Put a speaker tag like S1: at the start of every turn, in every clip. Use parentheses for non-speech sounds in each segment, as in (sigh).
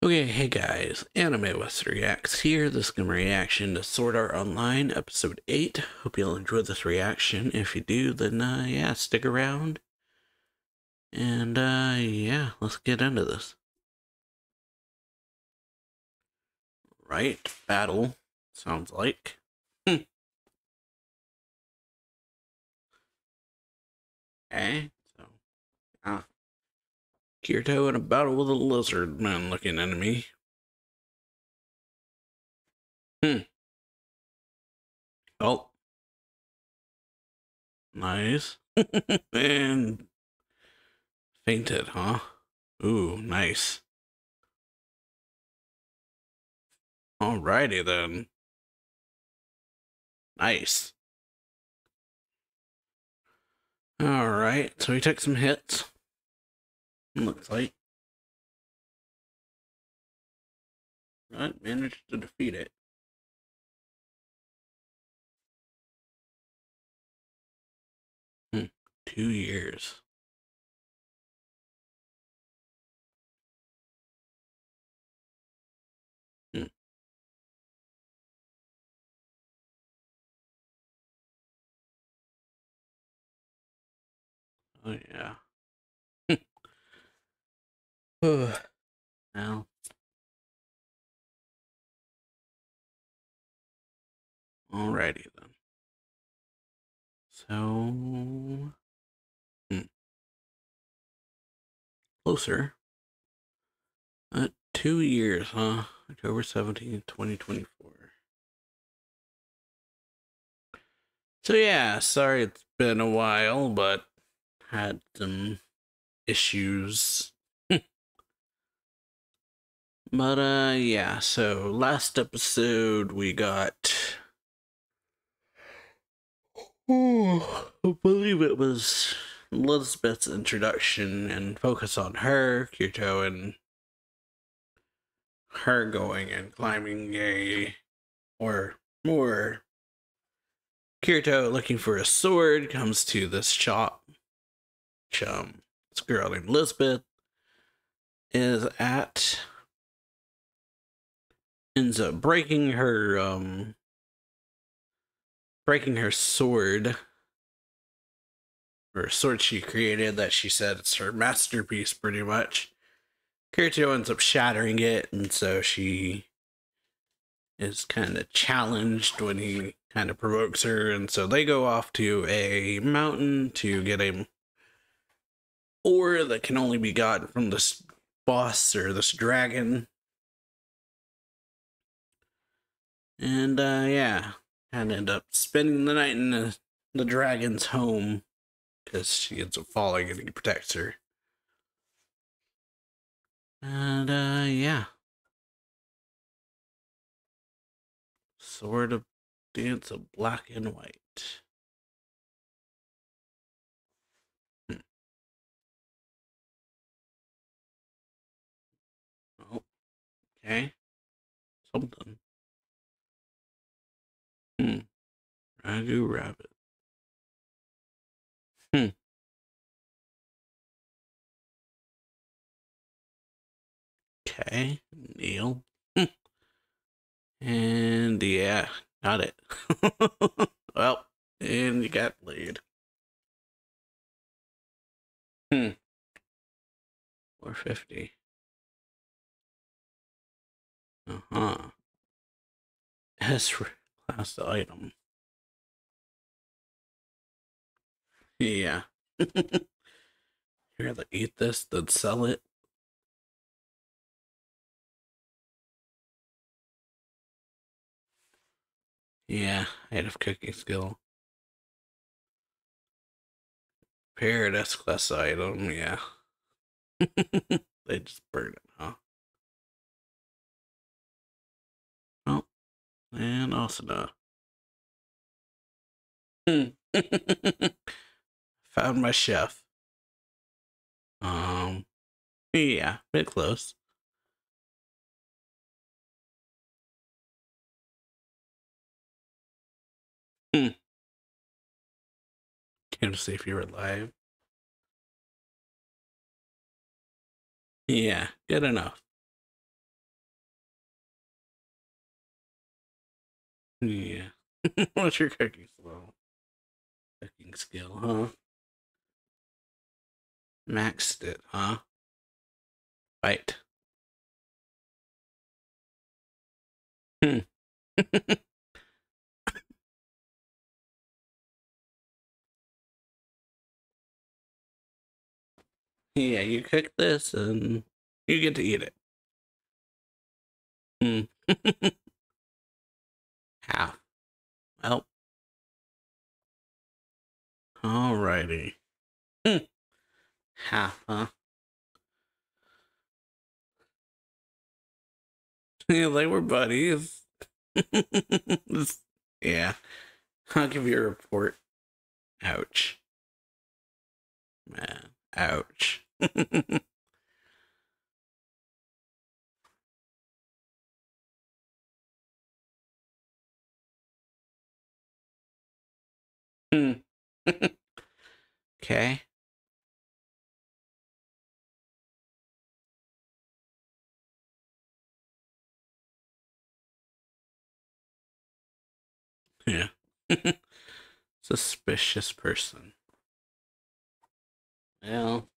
S1: Okay, hey guys, Anime West Reacts here. This is gonna be reaction to Sword Art Online, Episode 8. Hope you'll enjoy this reaction. If you do, then uh, yeah, stick around. And uh, yeah, let's get into this. Right, battle, sounds like. Hmm. okay, so, ah. Kirito in a battle with a lizard man looking enemy. Hmm. Oh. Nice. (laughs) and fainted, huh? Ooh, nice. Alrighty then. Nice. Alright, so he took some hits. Looks like. I managed to defeat it. Hmm. Two years. Hmm. Oh yeah. Now. Alrighty then. So. Hmm. Closer. Uh, two years, huh? October 17th, 2024. So, yeah, sorry it's been a while, but had some issues but uh yeah, so last episode we got I believe it was Elizabeth's introduction and focus on her, Kirito and her going and climbing a or more Kirito looking for a sword comes to this shop. Chum. This girl named Elizabeth is at ends up breaking her um breaking her sword or sword she created that she said it's her masterpiece pretty much. Kirito ends up shattering it and so she is kind of challenged when he kind of provokes her and so they go off to a mountain to get a ore that can only be gotten from this boss or this dragon And uh, yeah, and end up spending the night in the, the dragon's home because she ends up falling and he protects her. And uh, yeah. Sort of Dance of Black and White. Hmm. Oh, okay. Something. Hmm. Ragout rabbit. Hmm. Okay, Neil. Hmm. And yeah, got it. (laughs) well, and you got laid. Hmm. 450. Uh-huh. (laughs) That's that's the item. Yeah. (laughs) you rather eat this than sell it? Yeah, have cooking skill. Paired S class item, yeah. (laughs) they just burn it, Asuna. Hmm. (laughs) Found my chef. Um, yeah, bit close. Hmm. Can't see if you're alive. Yeah, good enough. Yeah. (laughs) What's your cooking skill? Cooking skill, huh? Maxed it, huh? Right. Hmm. (laughs) yeah, you cook this and you get to eat it. Hmm. (laughs) Well. Alrighty. Hmm. Half, huh? (laughs) Yeah, they were buddies. (laughs) yeah. I'll give you a report. Ouch. Man. Ouch. (laughs) Hmm. (laughs) okay. Yeah. (laughs) Suspicious person. Well.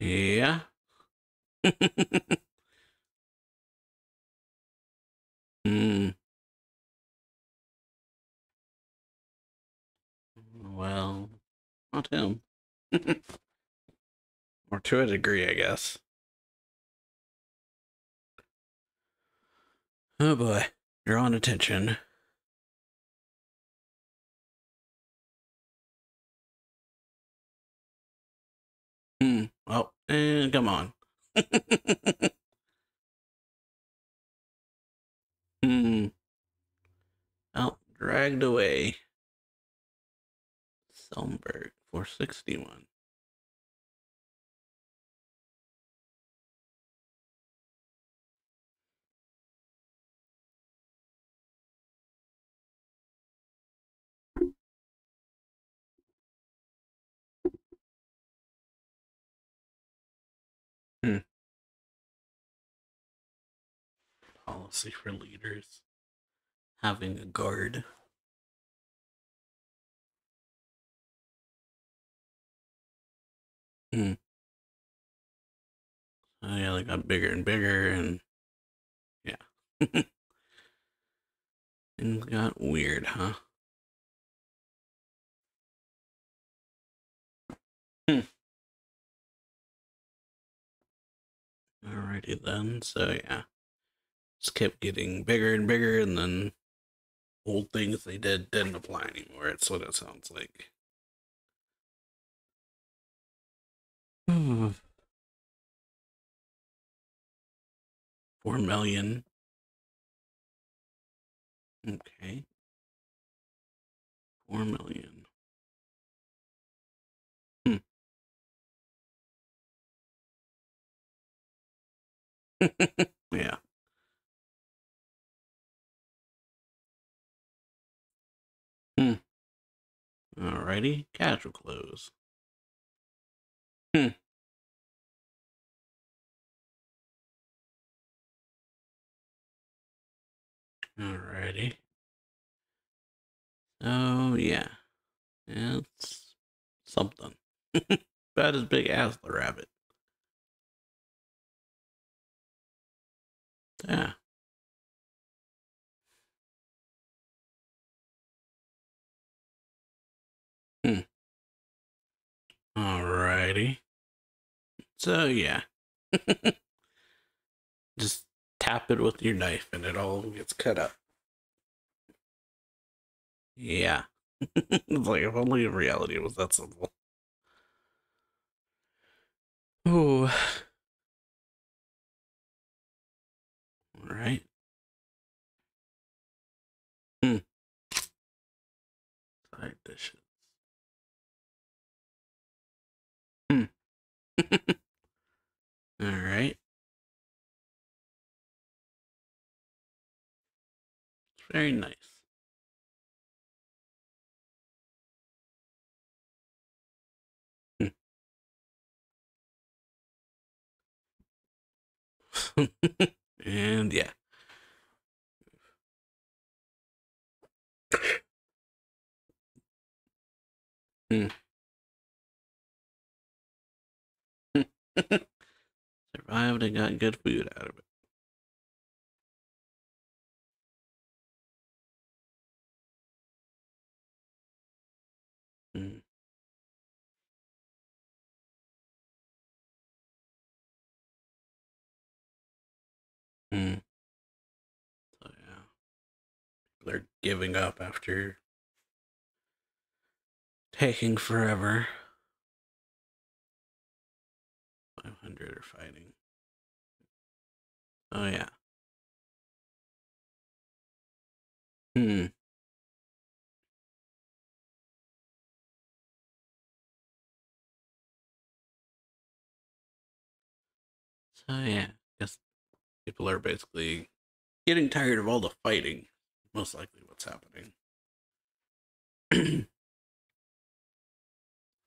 S1: Yeah. (laughs) Hmm. Well, not him. (laughs) or to a degree, I guess. Oh boy, drawing attention. Hmm. Oh, eh, come on. (laughs) hmm. Well, dragged away. Selmburg, 461. (laughs) Policy for leaders. Having a guard. Hmm. Oh yeah, they got bigger and bigger and yeah. (laughs) Things got weird, huh? Hmm. Alrighty then, so yeah. Just kept getting bigger and bigger and then old things they did didn't apply anymore. It's what it sounds like. Four million. Okay. Four million. Hmm. (laughs) yeah. Alrighty. Casual clothes. Hmm. Alrighty. Oh, yeah. It's something. (laughs) About as big as the rabbit. Yeah. Alrighty. So, yeah. (laughs) Just tap it with your knife and it all gets cut up. Yeah. (laughs) like if only in reality was that simple. Ooh. Right. Hmm. Side dishes. (laughs) All right. It's very nice. (laughs) And yeah. Hmm. Survived and got good food out of it. Hmm. Hmm. So yeah. Are giving up after taking forever. 500 are fighting. Oh, yeah. Hmm. So, yeah. Guess people are basically getting tired of all the fighting. Most likely what's happening. (clears throat)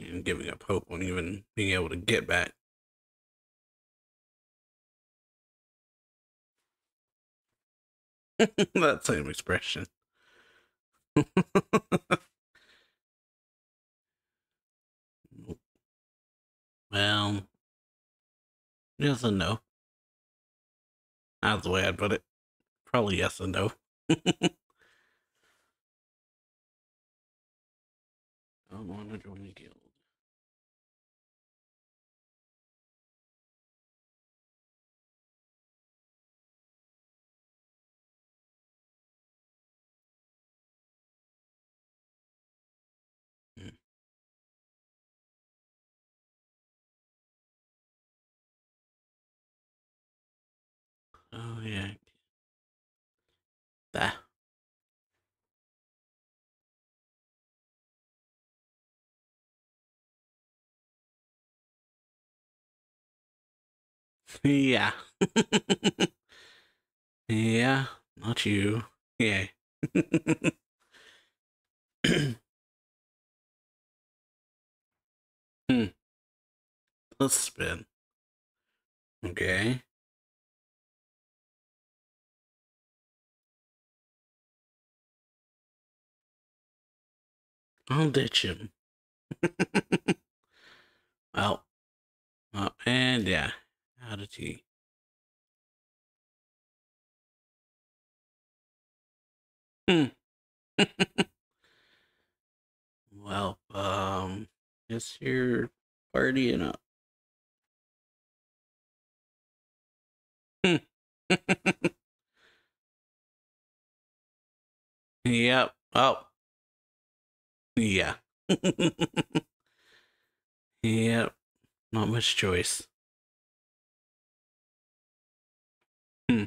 S1: and giving up hope on even being able to get back. (laughs) that same expression. well, yes and no. That's the way I'd put it. Probably yes and no. (laughs) (laughs) Yeah. That. (laughs) Yeah. yeah, not you. Yeah. (laughs) hmm. Let's spin. Okay. I'll ditch him. (laughs) well, uh, and yeah, out of tea. Hmm. (laughs) well, um, guess you're partying up. (laughs) yep. Oh. Yeah. (laughs) yep. Not much choice. Hmm.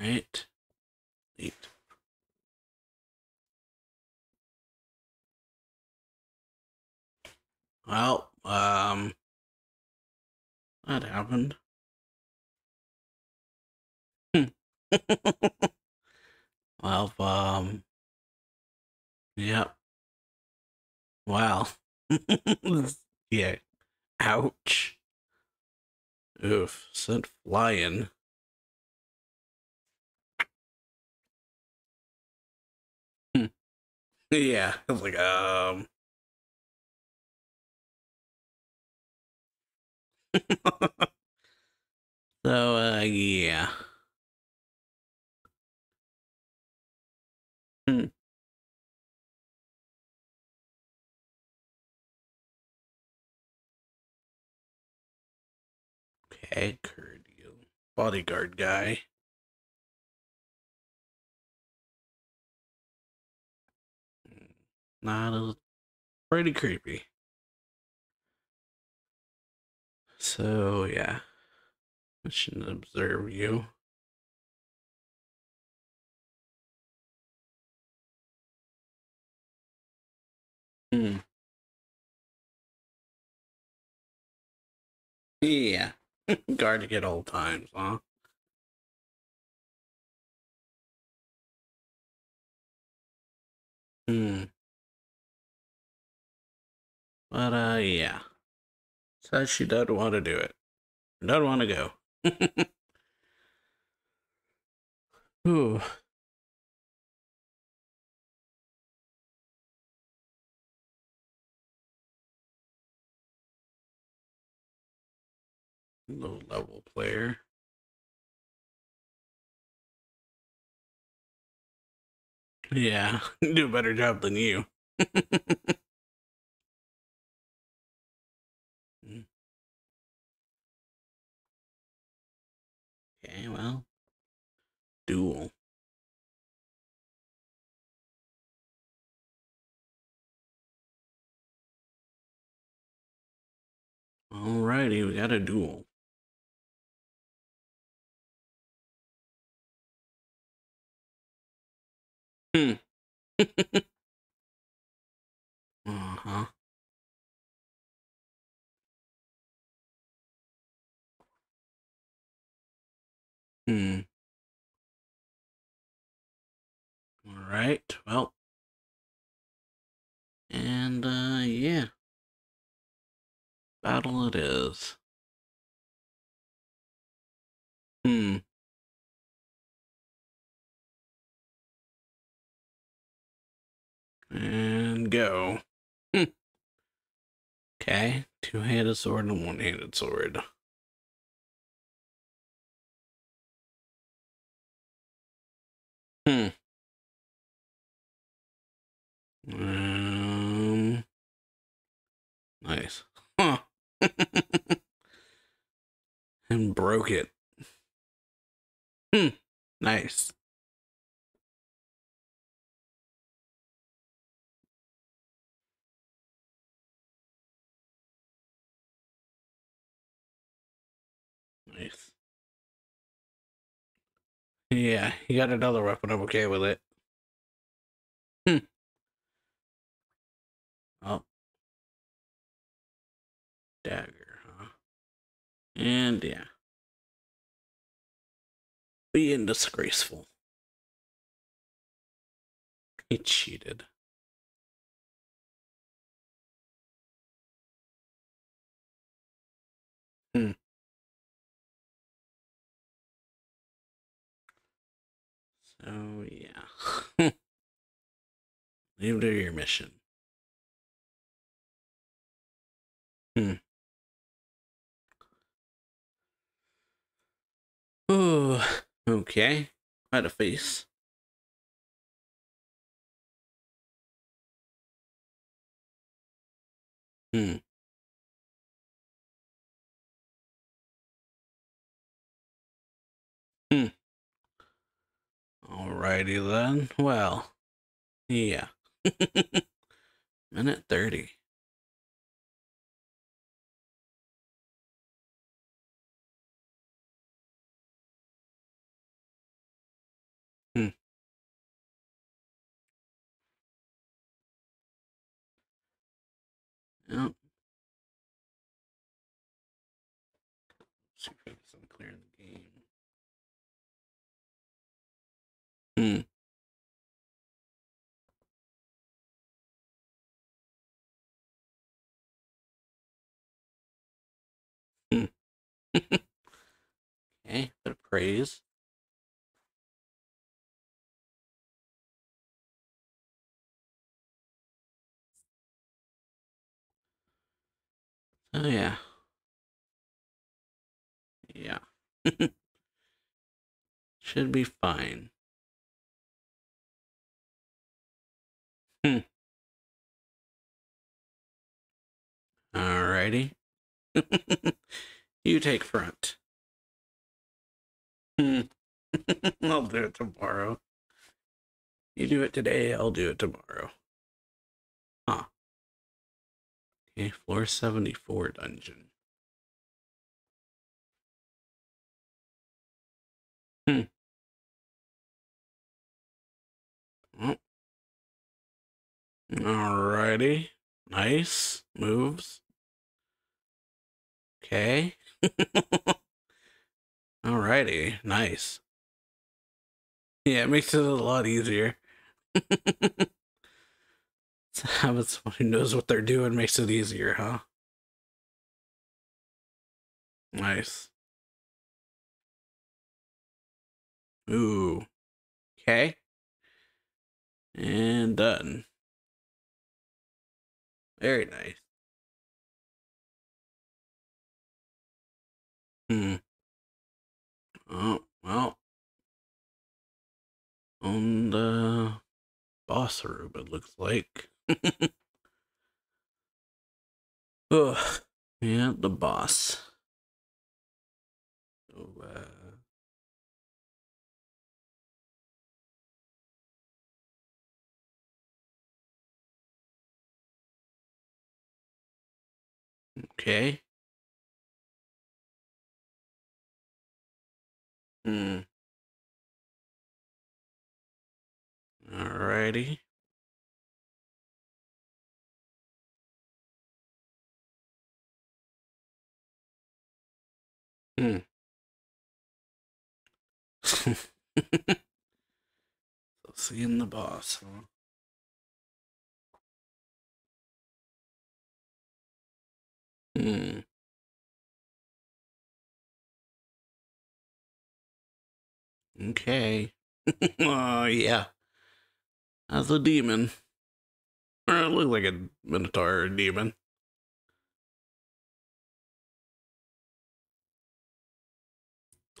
S1: Right. Eight. Well, um, that happened. (laughs) well, um, yep. Wow. (laughs) yeah. Ouch. Oof. Sent flying. (laughs) yeah. I was like, um. (laughs) so, uh, yeah. Hmm. Okay, Curdio. Bodyguard guy. That is pretty creepy. So yeah, I shouldn't observe you. Hmm. Yeah. (laughs) Guard to get old times, huh? Hmm. But uh yeah. Says she doesn't want to do it. Doesn't want to go. (laughs) Ooh. Low level player. Yeah, (laughs) do a better job than you. (laughs) okay, well, duel. Alrighty, we got a duel. Hmm. (laughs) uh-huh. Hmm. All right. Well. And uh yeah. Battle it is. Hmm. And go. Hmm. Okay. Two-handed sword and one-handed sword. Hmm. Um. Nice. Huh. (laughs) and broke it. Hmm. Nice. Nice. Yeah, he got another weapon. I'm okay with it. Hmm. Oh. Dagger, huh? And yeah. Being disgraceful. He cheated. Hmm. So yeah. (laughs) Leave to your mission. Hmm. Oh, okay. Quite a face. Hmm. Alrighty then. Well, yeah. (laughs) Minute 30. Hmm. Yep. See if I can some clear in the game. Hmm. Hmm. (laughs) okay, bit of praise. Oh yeah. Yeah. (laughs) Should be fine. Hmm. Alrighty. you take front. Hmm. (laughs) I'll do it tomorrow. You do it today, I'll do it tomorrow. Okay, floor 74 dungeon. Hmm. Oh. Alrighty. Nice moves. Okay. (laughs) Alrighty. Nice. Yeah, it makes it a lot easier. Having someone who knows what they're doing makes it easier, huh? Nice. Ooh. Okay. And done. Very nice. Hmm. Oh, well. On the boss room, it looks like. (laughs) Ugh. Yeah, the boss. So, uh, okay. Hmm. Alrighty. Hmm. (laughs) so seeing the boss, huh? Hmm. Okay. oh (laughs) yeah. As a demon. Or it looks like a minotaur a demon.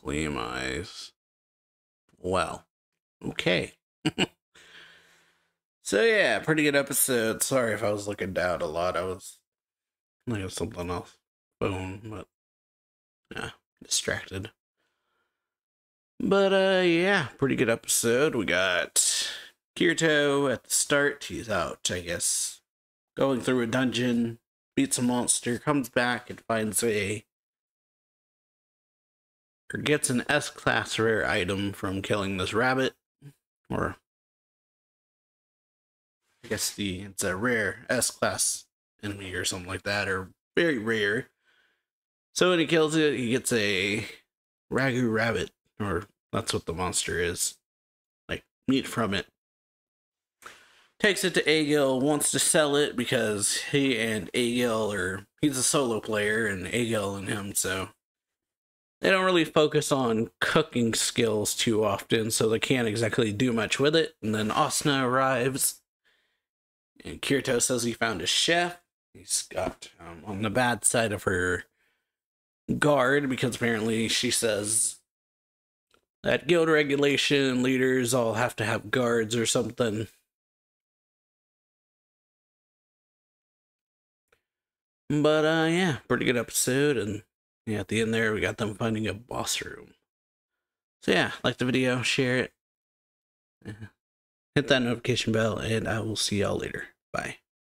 S1: Gleam eyes. Well. Okay. (laughs) so yeah, pretty good episode. Sorry if I was looking down a lot. I was looking at something else. Phone, but yeah, distracted. But uh yeah, pretty good episode. We got Kirito at the start. He's out, I guess, going through a dungeon, beats a monster, comes back and finds a or gets an S class rare item from killing this rabbit. Or I guess the it's a rare S class enemy or something like that, are very rare. So when he kills it, he gets a ragout rabbit, or that's what the monster is. Like meat from it. Takes it to Agil, wants to sell it because he and Agil are he's a solo player and Agil and him, so they don't really focus on cooking skills too often, so they can't exactly do much with it. And then Asuna arrives, and Kirito says he found a chef. He's got um, on the bad side of her guard because apparently she says that guild regulation leaders all have to have guards or something. But uh yeah, pretty good episode and yeah, at the end there we got them finding a boss room. So yeah, like the video, share it, (laughs) hit that notification bell, and I will see y'all later. Bye.